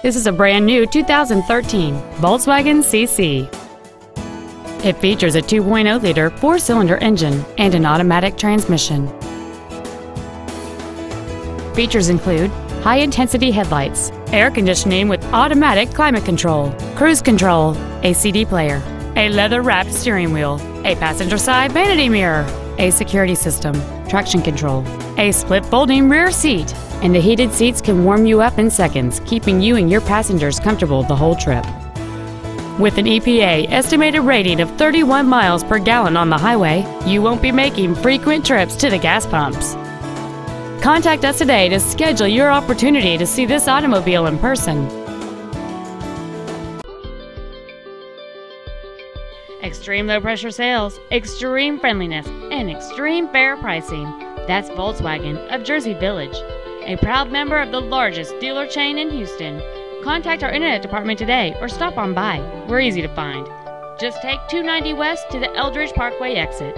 This is a brand new 2013 Volkswagen CC. It features a 2.0-liter four-cylinder engine and an automatic transmission. Features include high-intensity headlights, air conditioning with automatic climate control, cruise control, a CD player, a leather-wrapped steering wheel, a passenger side vanity mirror, a security system, traction control, a split folding rear seat, and the heated seats can warm you up in seconds, keeping you and your passengers comfortable the whole trip. With an EPA estimated rating of 31 miles per gallon on the highway, you won't be making frequent trips to the gas pumps. Contact us today to schedule your opportunity to see this automobile in person. Extreme low pressure sales, extreme friendliness, and extreme fair pricing. That's Volkswagen of Jersey Village, a proud member of the largest dealer chain in Houston. Contact our internet department today or stop on by. We're easy to find. Just take 290 West to the Eldridge Parkway exit.